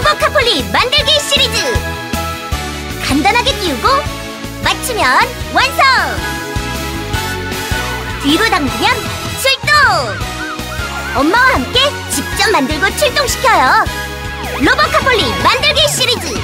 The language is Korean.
로보카폴리 만들기 시리즈! 간단하게 띄우고 맞추면 완성! 뒤로 당기면 출동! 엄마와 함께 직접 만들고 출동시켜요! 로보카폴리 만들기 시리즈!